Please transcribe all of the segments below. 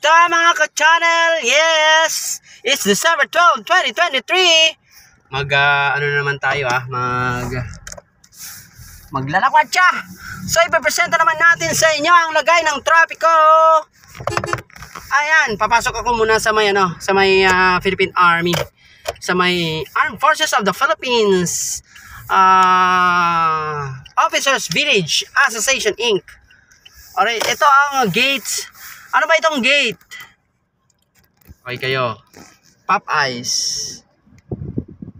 Kamusta mga ka-channel? Yes! It's December 12, 2023! Mag, ah, ano na naman tayo ah, mag... Maglalakwat siya! So, ipapresenta naman natin sa inyo ang lagay ng trapiko! Ayan, papasok ako muna sa may, ano, sa may ah, Philippine Army. Sa may Armed Forces of the Philippines. ah Officers Village Association Inc. Alright, ito ang gate. Ano ba itong gate? Okay kayo. Pop Eyes.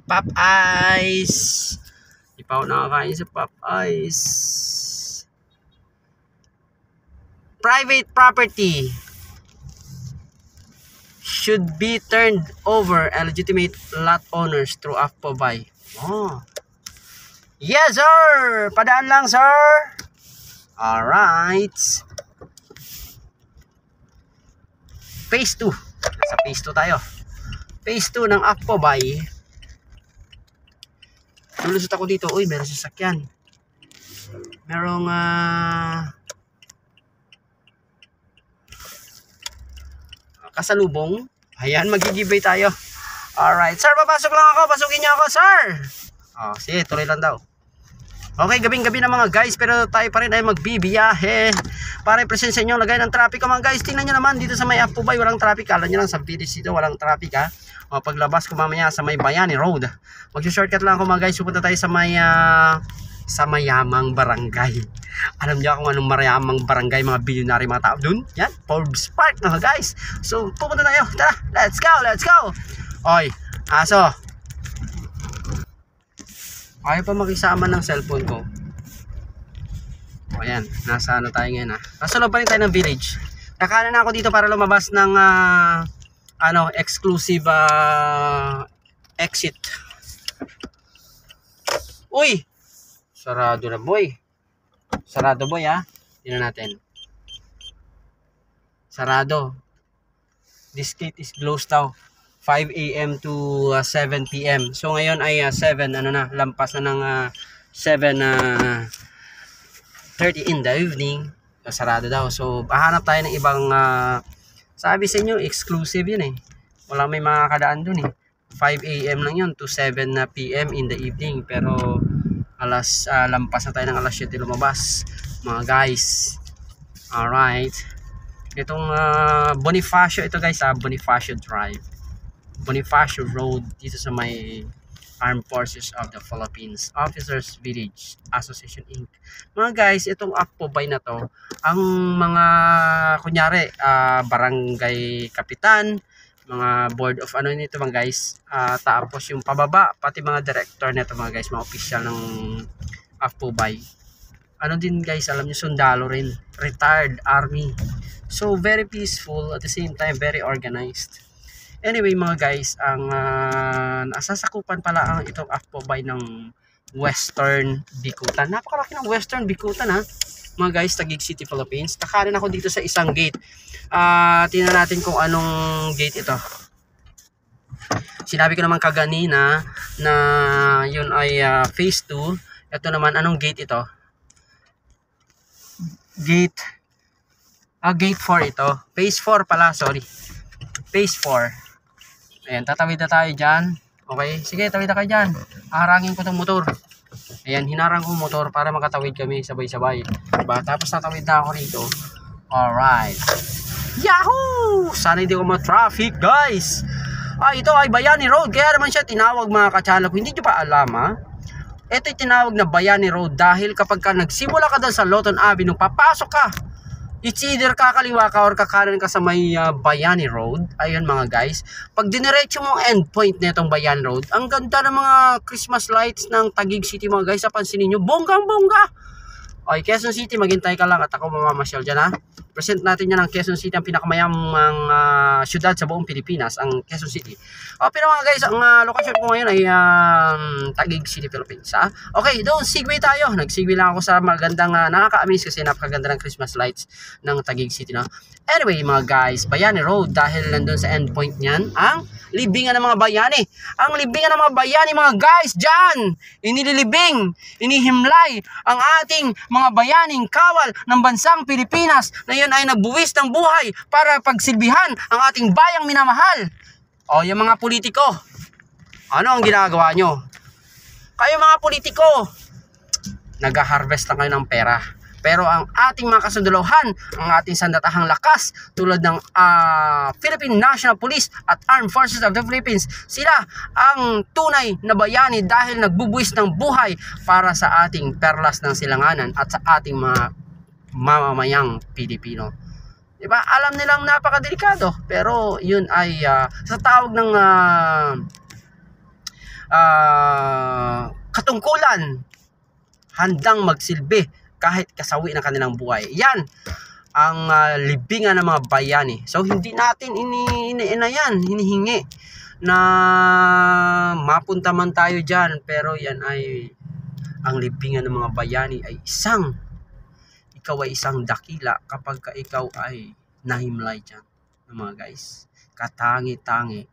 Pop Eyes. Di pa ako nakakain sa Pop Eyes. Private property should be turned over and legitimate lot owners through AFPOBay. Oh. Yes, sir! Padaan lang, sir! Alright. Phase 2. Sa phase 2 tayo. Phase 2 ng Akpobay. Lulusot ako dito. Uy, meron sasakyan. Merong ah kasalubong. Ayan, magigibay tayo. Alright. Sir, papasok lang ako. Pasukin niyo ako, sir. Oh, sige, tuloy lang daw. Okay, gabing-gabi na mga guys, pero tayo pa rin ay magbibiyahe para i-present sa inyo lagay ng traffic mga guys. Tingnan nyo naman dito sa may Apubay, walang traffic. Kala nyo lang sa village dito, walang traffic ha. O, paglabas ko mamaya sa may Bayani Road. Mag-shortcut lang ako mga guys, pupunta tayo sa may uh, sa mayamang barangay. Alam niyo kung anong mayamang barangay, mga bilyonary mga tao dun? Yan, Forbes Park mga guys. So, pupunta tayo. Tara, let's go, let's go. Oy, aso, Ayaw pa makisama ng cellphone ko. O ayan, nasa ano tayo ngayon ah. Nasa loob pa rin tayo ng village. Kakanan na ako dito para lumabas ng ah, ano, exclusive ah, exit. Uy! Sarado na boy. Sarado boy ah. Tingnan natin. Sarado. This gate is closed daw. 5 a.m. to uh, 7 p.m. So ngayon ay uh, 7 ano na lampas na ng uh, 7 uh, 30 in the evening. Sarado daw. So hahanap tayo ng ibang uh, sabi sa inyo exclusive yun eh. Wala may makakadaan dun eh. 5 a.m. lang yun to 7 na p.m. in the evening. Pero alas uh, lampas na tayo ng alas 7 lumabas. Mga guys. Alright. Itong uh, Bonifacio ito guys ah, Bonifacio Drive. Bonifacio Road dito sa may Armed Forces of the Philippines Officers Village Association Inc. Mga guys, itong Akpobay na to, ang mga kunyari uh, barangay kapitan, mga board of ano nito mga guys, uh, tapos yung pababa, pati mga director nito mga guys, mga official ng Akpobay. Ano din guys, alam niyo sundalo rin, retired army. So very peaceful at the same time very organized. Anyway mga guys, ang uh, nasasakupan pala ang itong Afpobay ng Western Bikutan. Napakalaki ng Western Bikutan ha. Mga guys, Taguig City, Philippines. Kakanin ako dito sa isang gate. Uh, tingnan natin kung anong gate ito. Sinabi ko naman kaganina na yun ay uh, phase 2. Ito naman, anong gate ito? Gate Ah, gate 4 ito. Phase 4 pala, sorry. Phase 4. Ayan, tatawid na tayo dyan. Okay, sige, tawid na kayo dyan. Harangin ko tong motor. Ayan, hinarang ko motor para makatawid kami sabay-sabay. Diba? Tapos natawid na ako rito. Alright. Yahoo! Sana hindi ko ma-traffic, guys. Ah, ito ay Bayani Road. Kaya naman siya tinawag mga kachala ko. Hindi nyo pa alam, ha? Ito'y tinawag na Bayani Road dahil kapag ka nagsimula ka doon sa Loton Avenue, papasok ka It's either kakaliwa ka or kakanan ka sa may uh, Bayani Road. Ayun mga guys. Pag diniretso mo ang endpoint na itong Bayani Road, ang ganda ng mga Christmas lights ng Taguig City mga guys. Pansinin nyo, bonggang bongga. Okay, Quezon City, maghintay ka lang at ako mamamasyal dyan ha. Present natin yan ang Quezon City, ang pinakamayamang uh, syudad sa buong Pilipinas, ang Quezon City. O, pero mga guys, ang uh, location ko ngayon ay um, Taguig City, Philippines ha. Okay, doon, segue tayo. Nag-segue lang ako sa magandang, uh, nakaka-amaze kasi napakaganda ng Christmas lights ng Taguig City. No? Anyway, mga guys, Bayani Road, dahil nandun sa endpoint niyan, ang libingan ng mga bayani. Ang libingan ng mga bayani, mga guys, dyan, inililibing, inihimlay ang ating mga bayaning kawal ng bansang Pilipinas na yun ay nagbuwis ng buhay para pagsilbihan ang ating bayang minamahal. O, yung mga politiko, ano ang ginagawa nyo? Kayo mga politiko, nag-harvest lang kayo ng pera. Pero ang ating mga kasundalohan, ang ating sandatahang lakas tulad ng uh, Philippine National Police at Armed Forces of the Philippines, sila ang tunay na bayani dahil nagbubuwis ng buhay para sa ating perlas ng silanganan at sa ating mga mamamayang Pilipino. Diba? Alam nilang napakadelikado pero yun ay uh, sa tawag ng uh, uh, katungkulan handang magsilbi kahit kasawi ng kanilang buhay. Yan ang uh, libingan ng mga bayani. So hindi natin ini, hinihingi na mapunta man tayo diyan pero yan ay ang libingan ng mga bayani ay isang ikaw ay isang dakila kapag ka ikaw ay nahimlay diyan ng mga guys katangi-tangi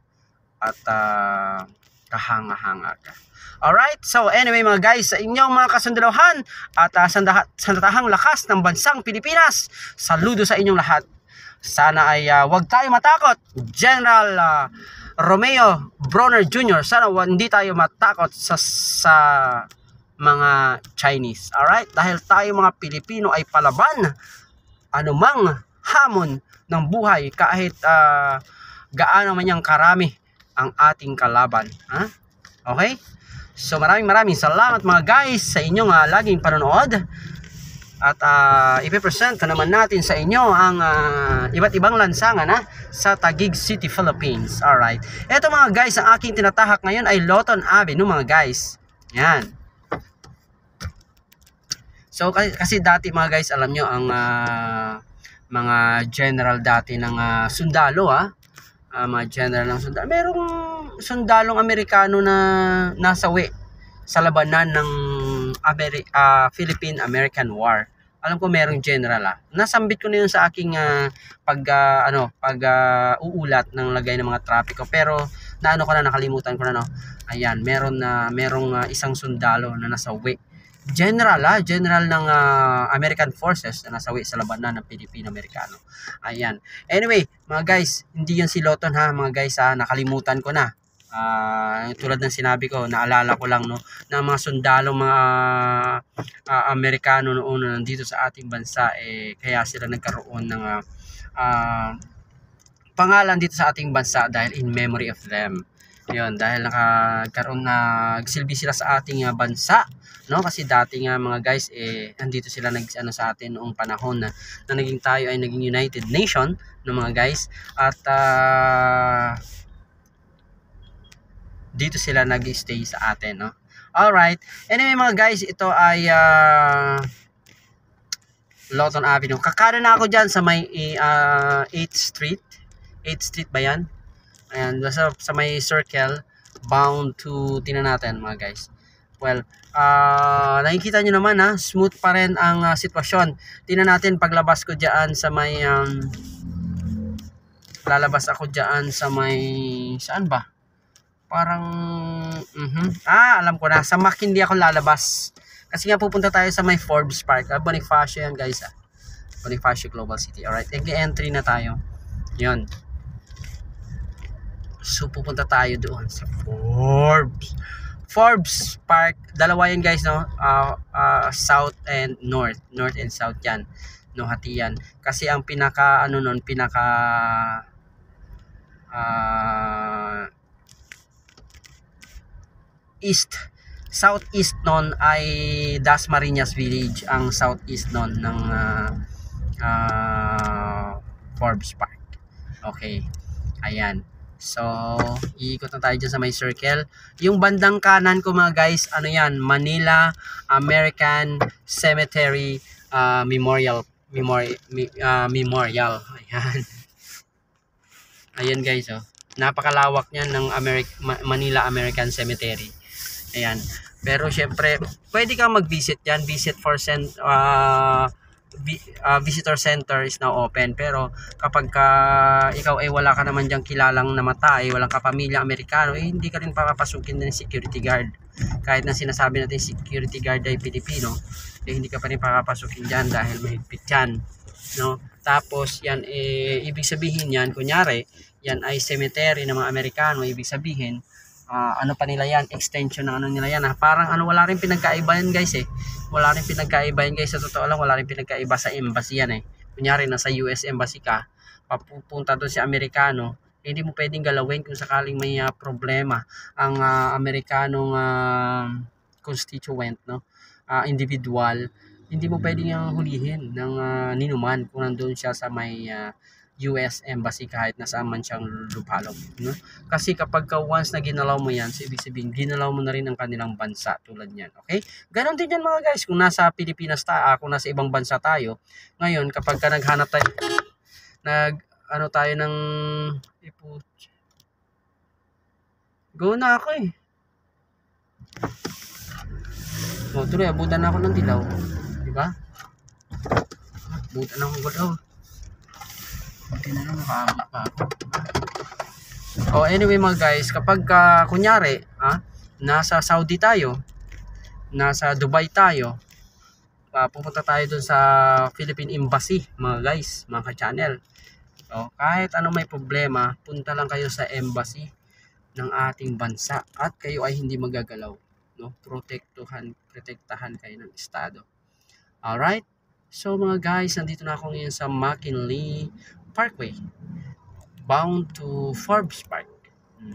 at uh, kahanga-hanga ka Alright, so anyway mga guys, sa inyong mga kasundalohan at uh, sandaha, sandatahang lakas ng bansang Pilipinas, saludo sa inyong lahat. Sana ay uh, wag tayo matakot. General uh, Romeo Bronner Jr. Sana hindi tayo matakot sa, sa mga Chinese. Alright, dahil tayo mga Pilipino ay palaban anumang hamon ng buhay kahit uh, gaano man niyang karami ang ating kalaban. Ha? Okay? So maraming maraming salamat mga guys sa inyong uh, laging panonood. At uh, ipipresent naman natin sa inyo ang uh, iba't ibang lansangan ha, sa Taguig City, Philippines. Alright. Ito mga guys, ang aking tinatahak ngayon ay Loton Avenue mga guys. Yan. So kasi, kasi dati mga guys, alam nyo ang uh, mga general dati ng uh, sundalo ha. Uh, mga general ng sundalo. Merong sundalong Amerikano na nasawi sa labanan ng Ameri- uh, Philippine-American War. Alam ko merong general ah. Nasambit ko na yun sa aking uh, pag uh, ano, pag uh, uulat ng lagay ng mga trapiko pero naano ko na nakalimutan ko na no. Ayan, meron na merong uh, isang sundalo na nasawi general ha, general ng uh, American Forces na nasawi sa labanan ng Pilipino-Amerikano. Ayan. Anyway, mga guys, hindi yun si Loton ha, mga guys ha, nakalimutan ko na uh, tulad ng sinabi ko, naalala ko lang no, na mga sundalo mga uh, Amerikano noon na nandito sa ating bansa eh kaya sila nagkaroon ng uh, pangalan dito sa ating bansa dahil in memory of them. Yun, dahil nakakaroon na nagsilbi sila sa ating uh, bansa no kasi dati nga mga guys eh andito sila nag ano sa atin noong panahon na, na naging tayo ay naging United Nation no mga guys at uh, dito sila nag-stay sa atin, no? Alright. Anyway mga guys, ito ay uh, Lawton Avenue. Kakara na ako dyan sa may uh, 8th Street. 8th Street ba yan? Ayan, sa, sa may circle bound to, tinan natin mga guys. Well, uh, nakikita nyo naman ha, smooth pa rin ang uh, sitwasyon. Tinan natin paglabas ko dyan sa may, um, lalabas ako dyan sa may, saan ba? Parang, mm-hmm. ah, alam ko na. Sa Mac hindi ako lalabas. Kasi nga pupunta tayo sa may Forbes Park. Ah, Bonifacio yan guys ah. Bonifacio Global City. Alright, entry na tayo. Yun. So pupunta tayo doon sa Forbes. Forbes Park. Dalawa yan guys no. Uh, uh, south and north. North and south yan. No, hati yan. Kasi ang pinaka ano nun, pinaka uh, east southeast nun ay Dasmariñas Village ang southeast nun ng uh, uh, Forbes Park. Okay ayan. So iikot na tayo dyan sa may circle. Yung bandang kanan ko mga guys ano yan? Manila American Cemetery uh, Memorial Memorial uh, Memorial. Ayan. Ayan guys oh. Napakalawak niyan ng Ameri- Manila American Cemetery Ayan. Pero syempre, pwede kang mag-visit yan. Visit for send, uh, vi- ah, visitor center is now open. Pero kapag ka ikaw ay wala ka naman diyang kilalang namatay, walang kapamilya Amerikano, eh, hindi ka rin papapasukin ng security guard. Kahit na sinasabi natin security guard ay Pilipino, eh, hindi ka pa rin papapasukin dyan dahil mahigpit yan. No? Tapos, yan, eh, ibig sabihin yan, kunyari, yan ay cemetery ng mga Amerikano, ibig sabihin, ah, ano pa nila yan, extension ng ano nila yan. Ah. Parang ano, wala rin pinagkaiba yan guys eh. Wala rin pinagkaiba yan guys. Sa totoo lang, wala rin pinagkaiba sa embassy yan eh. Kunyari, nasa US embassy ka, papupunta doon si Amerikano, eh, hindi mo pwedeng galawin kung sakaling may ah, problema ang ah, Amerikanong ah, constituent, no? Ah, individual, hindi mo pwedeng yung hulihin ng ah, ninuman kung nandun siya sa may ah, US Embassy kahit nasaan man siyang lupalop. No? Kasi kapag ka once na ginalaw mo yan, so ibig sabihin, ginalaw mo na rin ang kanilang bansa tulad yan. Okay? Ganon din yan mga guys. Kung nasa Pilipinas tayo, kung nasa ibang bansa tayo, ngayon kapag ka naghanap tayo, nag, ano tayo ng, ipo, go na ako eh. O, tuloy, abutan na ako ng dilaw. Di ba? Abutan ako ng dilaw. Okay na lang, nakaabot pa. Oh, anyway mga guys, kapag ka, kunyari, ah, nasa Saudi tayo, nasa Dubai tayo, ah, pupunta tayo dun sa Philippine Embassy, mga guys, mga ka-channel. So, kahit ano may problema, punta lang kayo sa embassy ng ating bansa at kayo ay hindi magagalaw, no? Protektuhan, protektahan kayo ng estado. Alright? So mga guys, nandito na ako ngayon sa McKinley Parkway bound to Forbes Park. Hmm.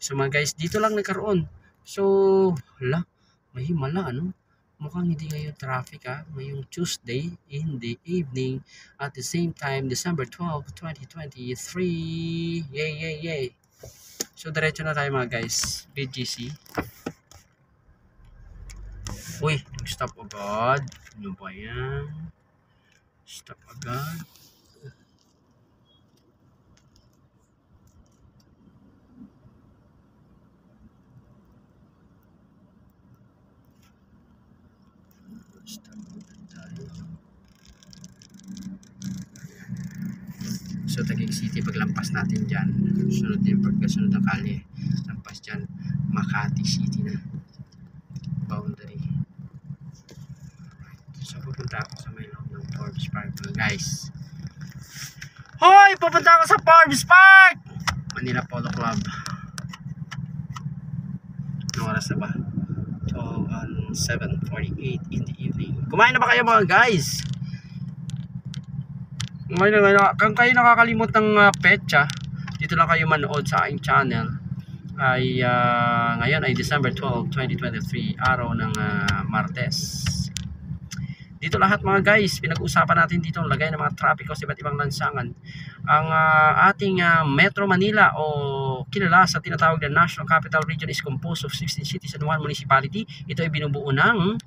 So mga guys, dito lang nagkaroon. So, hala, may himala ano? Mukhang hindi ngayon traffic ha. Ngayong Tuesday in the evening at the same time December 12, 2023. Yay, yay, yay. So, diretso na tayo mga guys. BGC. Uy, nag-stop agad. Ano ba yan? Stop agad. So, Taguig City, paglampas natin dyan, sunod din pagkasunod ng kalye, lampas dyan, Makati City na. Boundary. So, pupunta ako sa may loob ng Forbes Park guys. Hoy! Pupunta ako sa Forbes Park! Manila Polo Club. Anong oras na ba? 12 on 7.48 in the evening. Kumain na ba kayo mga guys? Kumain na kayo. Kung kayo nakakalimot ng uh, petsa, dito lang kayo manood sa aking channel ay ah, ngayon ay December 12, 2023, araw ng ah, Martes. Dito lahat mga guys, pinag-uusapan natin dito ang lagay ng mga trapiko sa iba't ibang lansangan. Ang ah, ating ah, Metro Manila o kilala sa tinatawag na National Capital Region is composed of 16 cities and 1 municipality. Ito ay binubuo ng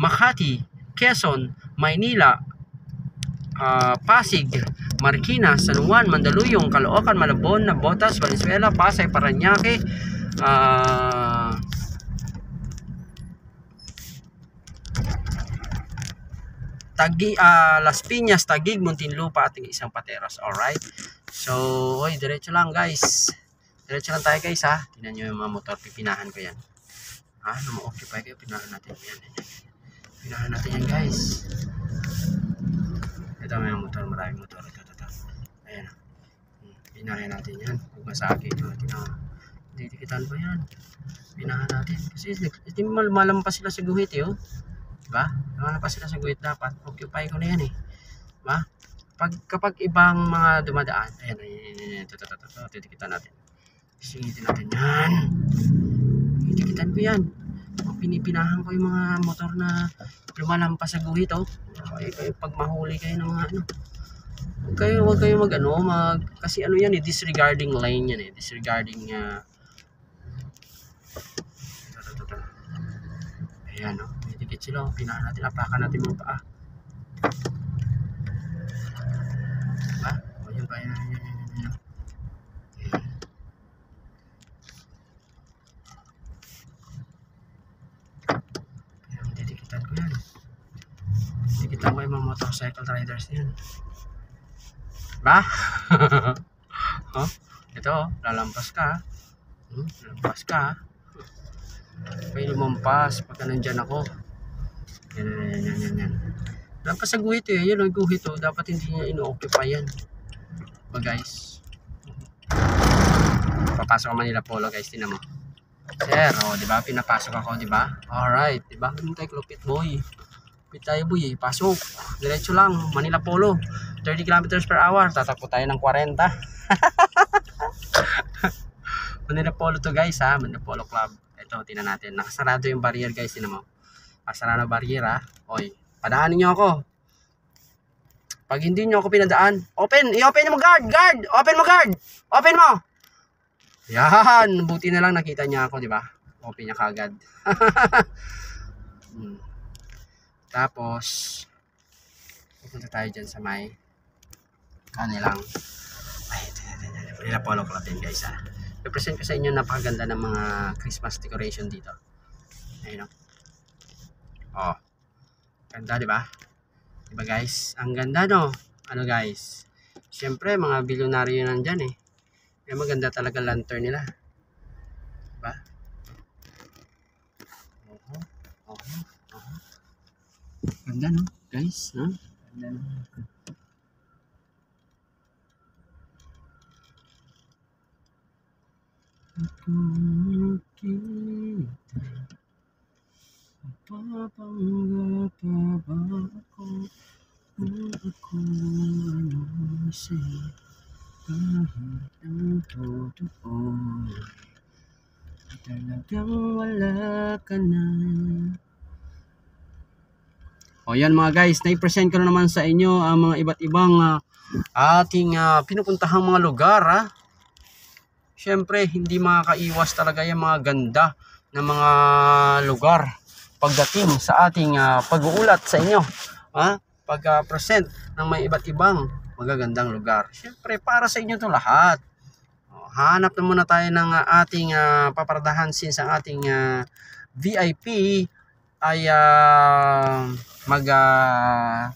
Makati, Quezon, Maynila, ah, Pasig, Marikina, San Juan, Mandaluyong, Caloocan, Malabon, Nabotas, Valenzuela, Pasay, Paranaque, ah Tagi, ah, Las Piñas, Tagig, Muntinlupa at isang Pateros. Alright? So, oy, diretso lang guys. Diretso lang tayo guys ha. Tingnan nyo yung mga motor, pipinahan ko yan. Ha, na ma-occupy kayo, pinahan natin. Yan, yan. Pinahan natin yan guys. Ito may motor, maraming motor. Ito, ito, ito. Ayan. Hmm, Pinahan natin yan. Huwag masakit. Ito, ito. Didikitan pa yan. Pinahan natin. Kasi ito mal malampas sila sa guhit eh. Oh. Diba? Malampas sila sa guhit dapat. Occupy ko na yan eh. Diba? Pag, kapag ibang mga dumadaan, ayan, ayan, ayan, ayan, ito, ito, ito, ito, titikitan natin. Singitin natin yan. Titikitan ko yan. Pinipinahan ko yung mga motor na lumalampas sa guhit, oh. Kayo, kayo, pag mahuli kayo ng mga ano, huwag kayo, huwag kayo mag ano, mag, kasi ano yan eh, disregarding lane yan eh, disregarding, uh. Ayan, oh, may dikit sila, oh. pinahan natin, apakan natin mga paa. Diba? O, yun pa, yan, yan, yan, yan, yan. Ayan. Ayan, didikitan ko yan. Didikitan ko yung mga motorcycle riders yan. Ba? oh, ito, lalampas ka. Hmm, lalampas ka. May lumampas pagka nandyan ako. Yan, yan, yan, yan, yan. Lampas sa guhit eh. Yan ang guhit oh. Dapat hindi niya ino-occupy yan. Ba guys? Papasok ako Manila Polo guys. Tinan mo. Sir, oh, di ba? Pinapasok ako, di ba? Alright, di ba? Hintay klupit boy. Pit tayo boy, eh. pasok. Diretso lang, Manila Polo. 30 kilometers per hour. Tatakbo tayo ng 40. Manila Polo to guys ha, Manila Polo Club. Ito, tingnan natin. Nakasarado yung barrier guys, tingnan mo. Nakasarado na barrier ha. Oy, padaanin nyo ako. Pag hindi nyo ako pinadaan, open! I-open mo guard! Guard! Open mo guard! Open mo! Yan! Buti na lang nakita niya ako, di ba? Open niya kagad. hmm. Tapos, pupunta tayo dyan sa may kanilang ay. Manila Polo Club din guys ha. I-present ko sa inyo napakaganda ng mga Christmas decoration dito. Ayun o. Oh. Ganda di ba? Di ba guys? Ang ganda no? Ano guys? Siyempre mga bilyonaryo nandyan eh. Kaya maganda talaga lantern nila. Diba? Oho. Oho. Oho. Ganda no? Guys, no? Ganda no? Mapapangga pa ba ako Kung ako ano sa'yo Kahit ang totoo Talagang wala ka na O yan mga guys, na-present ko na naman sa inyo ang mga iba't ibang ah, ating ah, pinupuntahang mga lugar ha. Siyempre, hindi makakaiwas talaga yung mga ganda ng mga lugar pagdating sa ating ah, pag-uulat sa inyo. Ha? Pag-present ng may iba't ibang magagandang lugar. Siyempre, para sa inyo itong lahat. O, hanap na muna tayo ng ah, ating ah, paparadahan since ang ating ah, VIP ay ah, mag ah,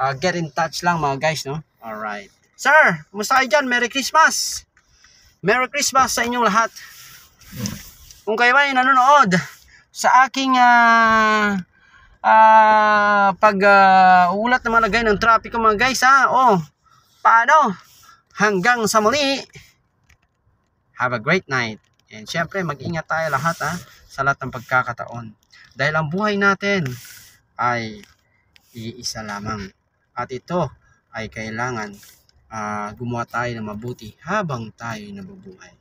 ah, get in touch lang mga guys, no? Alright. Sir, kumusta kayo dyan? Merry Christmas! Merry Christmas sa inyong lahat. Kung kayo ay nanonood sa aking ah ah, pag ah, ulat na malagay ng trapiko mga guys ha. Oh, paano? Hanggang sa muli. Have a great night. And syempre mag-ingat tayo lahat ha sa lahat ng pagkakataon. Dahil ang buhay natin ay iisa lamang. At ito ay kailangan ah, gumawa tayo ng mabuti habang tayo nabubuhay.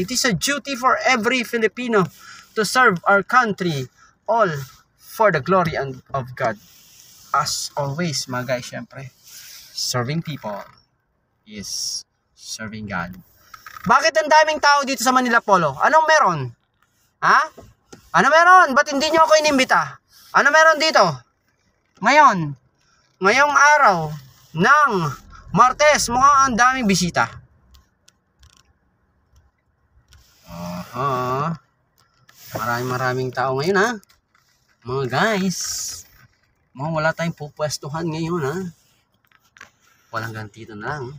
It is a duty for every Filipino to serve our country all for the glory and of God. As always, mga guys, syempre, serving people is serving God. Bakit ang daming tao dito sa Manila Polo? Anong meron? Ha? Ano meron? Ba't hindi nyo ako inimbita? Ano meron dito? Ngayon, ngayong araw ng Martes, mukhang ang daming bisita. Aha. Maraming maraming tao ngayon ha. Mga guys. Mukhang wala tayong pupwestuhan ngayon ha. Walang ganito na lang.